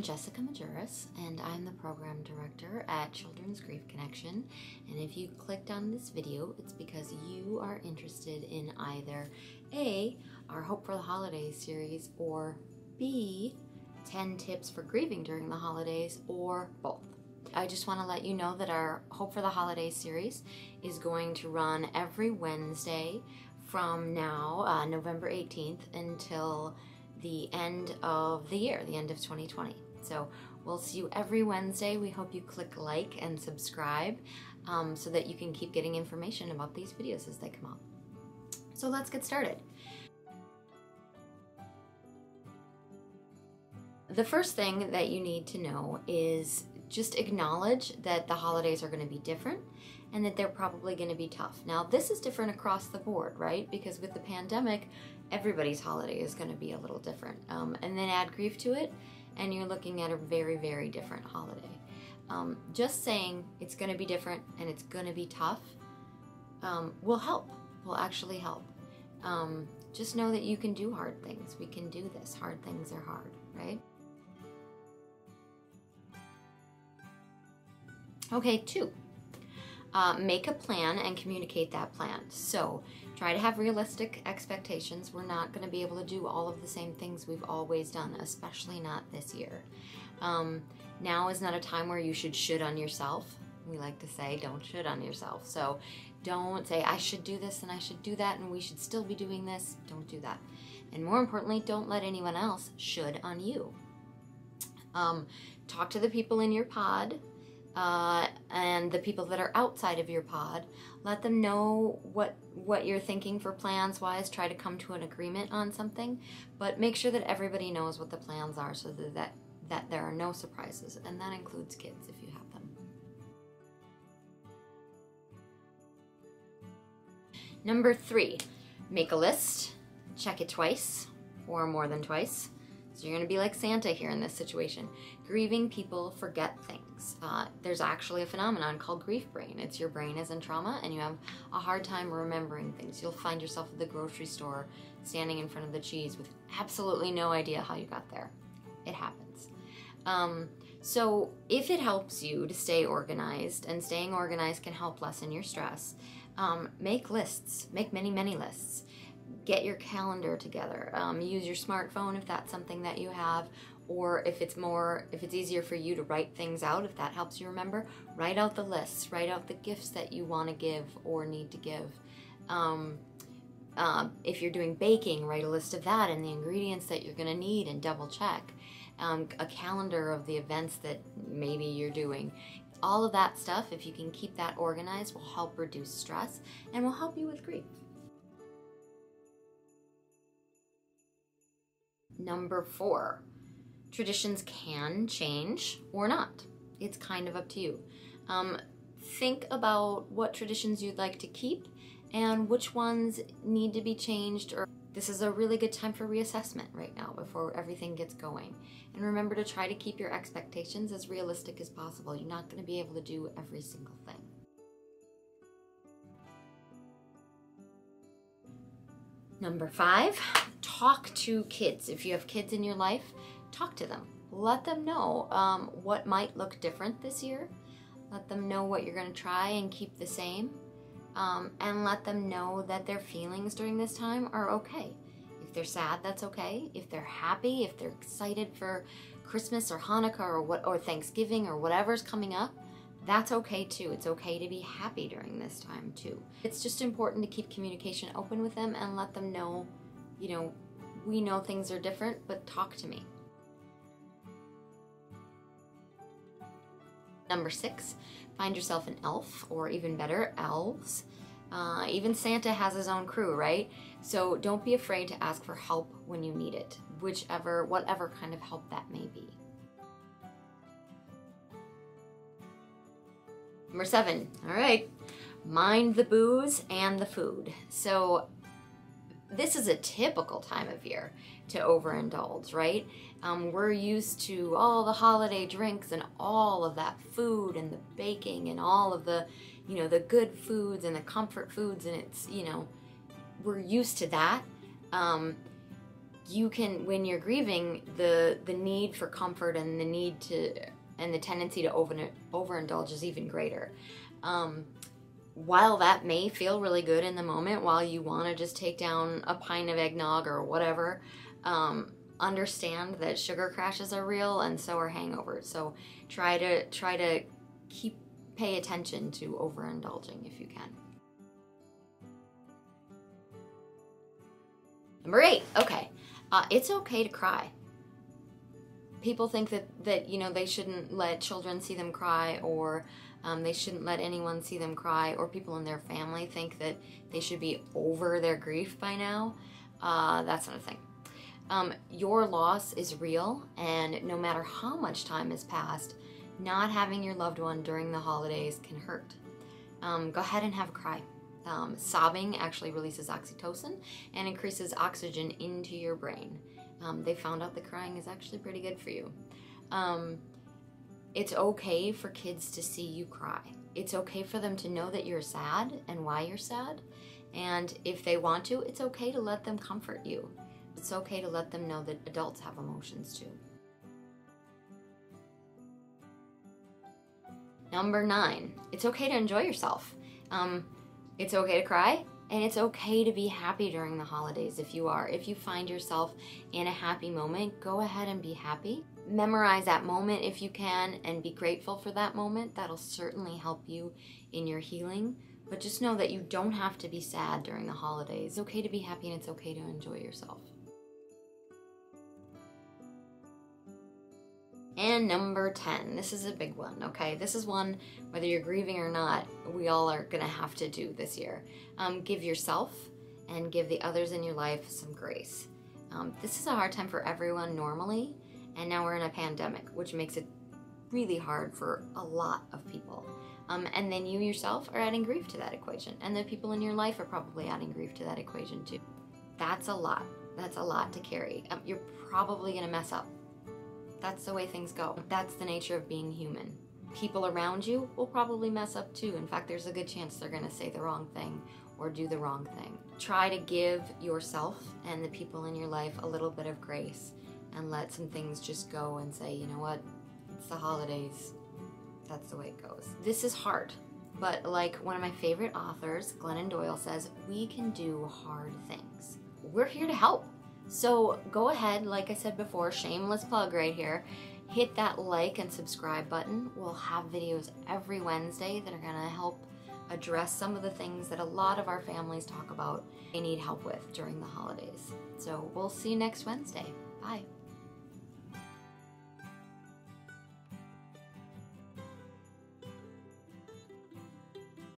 I'm Jessica Majuris, and I'm the program director at Children's Grief Connection. And if you clicked on this video, it's because you are interested in either A, our Hope for the Holidays series, or B, 10 tips for grieving during the holidays, or both. I just want to let you know that our Hope for the Holidays series is going to run every Wednesday from now, uh, November 18th, until the end of the year, the end of 2020. So we'll see you every Wednesday. We hope you click like and subscribe um, so that you can keep getting information about these videos as they come out. So let's get started. The first thing that you need to know is just acknowledge that the holidays are going to be different and that they're probably going to be tough. Now, this is different across the board, right? Because with the pandemic, everybody's holiday is going to be a little different. Um, and then add grief to it, and you're looking at a very, very different holiday. Um, just saying it's going to be different and it's going to be tough um, will help, will actually help. Um, just know that you can do hard things. We can do this. Hard things are hard, right? Okay, two. Uh, make a plan and communicate that plan. So try to have realistic expectations. We're not going to be able to do all of the same things we've always done, especially not this year. Um, now is not a time where you should should on yourself. We like to say, don't should on yourself. So don't say, I should do this and I should do that and we should still be doing this. Don't do that. And more importantly, don't let anyone else should on you. Um, talk to the people in your pod uh, and the people that are outside of your pod. Let them know what what you're thinking for plans wise. Try to come to an agreement on something, but make sure that everybody knows what the plans are so that that, that there are no surprises, and that includes kids if you have them. Number three, make a list, check it twice or more than twice. So you're going to be like Santa here in this situation. Grieving people forget things. Uh, there's actually a phenomenon called grief brain. It's your brain is in trauma and you have a hard time remembering things. You'll find yourself at the grocery store standing in front of the cheese with absolutely no idea how you got there. It happens. Um, so if it helps you to stay organized, and staying organized can help lessen your stress, um, make lists. Make many, many lists get your calendar together. Um, use your smartphone if that's something that you have, or if it's more, if it's easier for you to write things out, if that helps you remember, write out the lists, write out the gifts that you want to give or need to give. Um, uh, if you're doing baking, write a list of that and the ingredients that you're going to need and double check. Um, a calendar of the events that maybe you're doing. All of that stuff, if you can keep that organized, will help reduce stress and will help you with grief. Number four, traditions can change or not. It's kind of up to you. Um, think about what traditions you'd like to keep and which ones need to be changed or this is a really good time for reassessment right now before everything gets going. And remember to try to keep your expectations as realistic as possible. You're not going to be able to do every single thing. Number five, talk to kids. If you have kids in your life, talk to them. Let them know um, what might look different this year. Let them know what you're going to try and keep the same. Um, and let them know that their feelings during this time are okay. If they're sad, that's okay. If they're happy, if they're excited for Christmas or Hanukkah or what or Thanksgiving or whatever's coming up, that's okay too. It's okay to be happy during this time too. It's just important to keep communication open with them and let them know, you know, we know things are different, but talk to me. Number six, find yourself an elf, or even better, elves. Uh, even Santa has his own crew, right? So don't be afraid to ask for help when you need it, whichever, whatever kind of help that may be. Number seven, all right, mind the booze and the food. So this is a typical time of year to overindulge, right? Um, we're used to all the holiday drinks and all of that food and the baking and all of the, you know, the good foods and the comfort foods, and it's, you know, we're used to that. Um, you can when you're grieving the the need for comfort and the need to and the tendency to over overindulge is even greater. Um, while that may feel really good in the moment while you want to just take down a pint of eggnog or whatever um, understand that sugar crashes are real and so are hangovers. So try to try to keep pay attention to overindulging if you can. Number eight okay. Uh, it's okay to cry. People think that, that, you know, they shouldn't let children see them cry or um, they shouldn't let anyone see them cry or people in their family think that they should be over their grief by now. Uh, that's not a thing. Um, your loss is real and no matter how much time has passed, not having your loved one during the holidays can hurt. Um, go ahead and have a cry. Um, sobbing actually releases oxytocin and increases oxygen into your brain. Um, they found out that crying is actually pretty good for you. Um, it's okay for kids to see you cry. It's okay for them to know that you're sad and why you're sad. And if they want to, it's okay to let them comfort you. It's okay to let them know that adults have emotions too. Number nine, it's okay to enjoy yourself. Um, it's okay to cry and it's okay to be happy during the holidays if you are. If you find yourself in a happy moment, go ahead and be happy. Memorize that moment if you can and be grateful for that moment. That'll certainly help you in your healing. But just know that you don't have to be sad during the holidays. It's okay to be happy and it's okay to enjoy yourself. And number 10, this is a big one, okay? This is one, whether you're grieving or not, we all are gonna have to do this year. Um, give yourself and give the others in your life some grace. Um, this is a hard time for everyone normally, and now we're in a pandemic, which makes it really hard for a lot of people. Um, and then you yourself are adding grief to that equation, and the people in your life are probably adding grief to that equation too. That's a lot. That's a lot to carry. Um, you're probably gonna mess up that's the way things go. That's the nature of being human. People around you will probably mess up too. In fact, there's a good chance they're going to say the wrong thing or do the wrong thing. Try to give yourself and the people in your life a little bit of grace and let some things just go and say, you know what, it's the holidays. That's the way it goes. This is hard, but like one of my favorite authors, Glennon Doyle, says, we can do hard things. We're here to help. So go ahead, like I said before, shameless plug right here. Hit that like and subscribe button. We'll have videos every Wednesday that are gonna help address some of the things that a lot of our families talk about they need help with during the holidays. So we'll see you next Wednesday. Bye.